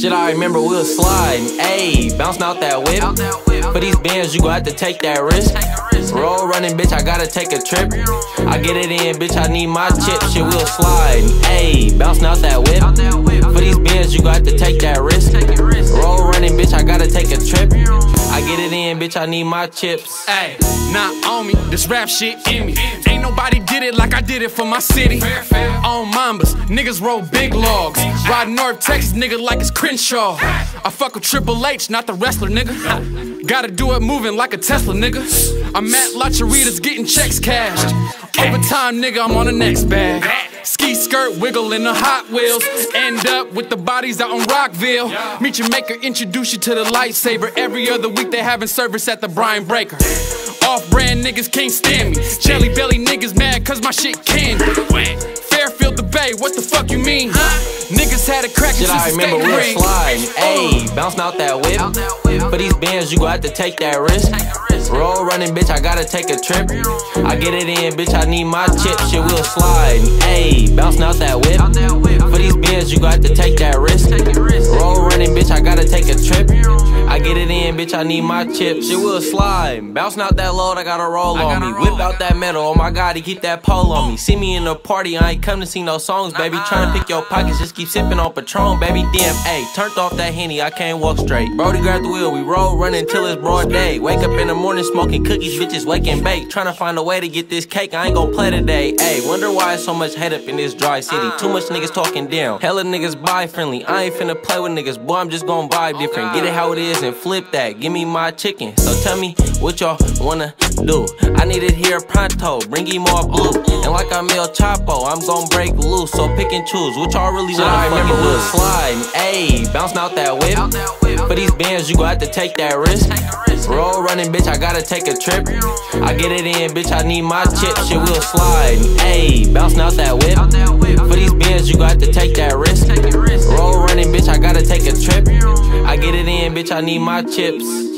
Shit, I remember we was sliding. Ayy, bouncing out that whip. For these bands, you gon' have to take that risk. Road running, bitch, I gotta take a trip. I get it in, bitch, I need my chip. Shit, we was sliding. Ayy, bouncing out that whip. For these bands, you gon' have to take that risk. Road running, bitch, I gotta take a trip. I get it in, bitch, I need my chips. Ayy, not on me, this rap shit in me. Ain't nobody did it like I did it for my city. On Mambas, niggas roll big logs. Ride North Texas, nigga, like it's Crenshaw. I fuck with Triple H, not the wrestler, nigga. Gotta do it moving like a Tesla, nigga. I'm at La Charitas getting checks cashed. Overtime, nigga, I'm on the next bag. Ski skirt wiggle in the Hot Wheels. End up with the bodies out on Rockville. Meet your maker, introduce you to the lightsaber. Every other week they having service at the Brian Breaker. Off brand niggas can't stand me. Jelly belly niggas mad cause my shit candy. Fairfield the Bay, what the fuck you mean? Niggas had a crack Shit, I remember we ring. sliding. Ayy, bouncing out that whip. For these bands, you gon' have to take that risk. Road running, bitch, I gotta take a trip. I get it in, bitch, I need my chip. Shit, we was sliding. Ayy, bouncing out that whip. For these bands, you gon' have to take that risk. Road running, bitch, I gotta take a trip. I get it in, bitch, I need my chips. We was sliding. Bouncing out that load, I got to roll on me. Whip out that metal, oh my god, he keep that pole on me. See me in the party, I ain't come to sing no songs, baby. Tryna pick your pockets, just keep sipping on Patron, baby. Damn, ayy, turned off that henny, I can't walk straight. Brody grabbed the wheel, we road running till it's broad day. Wake up in the morning smoking cookies, bitches wake and bake. Tryna find a way to get this cake, I ain't gon' play today. Ayy, wonder why it's so much hate up in this dry city. Too much niggas talking down. Hella niggas buy friendly. I ain't finna play with niggas, boy, I'm just gon' vibe different. Get it how it is and flip that. Give me my chicken. So tell me what y'all wanna do. I need it here pronto. Bring you more blue. And like I'm El Chapo, I'm gon' break loose. So pick and choose. What y'all really wanna I fucking do? Sliding, ayy, bouncing out that whip. For these bands, you gon' have to take that risk. Road running, bitch, I gotta take a trip. I get it in, bitch, I need my chip. Shit, we was sliding, ayy, bouncing out that whip. For these bands, you gon' have to take that risk. I need my chips.